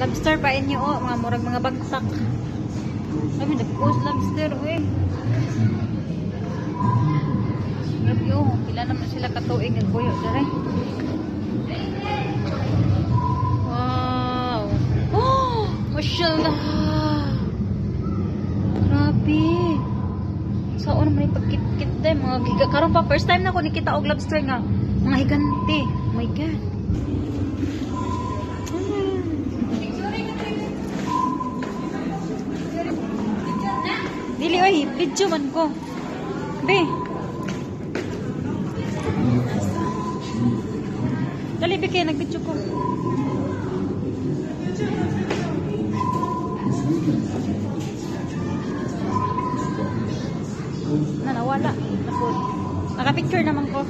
Lobster pa inyo oh, mga murag mga bagsak. Kami nag-post lobster eh. Grabe oh, pila naman sila katuig nagbuyo dere. Wow. Oh, mashallah. Grabe. Saan naman yung pagkit-kit dahil mga giga. Karon pa, first time na ko nikita og lobster nga. Mga higante. Oh Dili oy, video man ko. Be. Dali be kay nag-video ko. Na nawala. Napod. Naka-picture naman ko.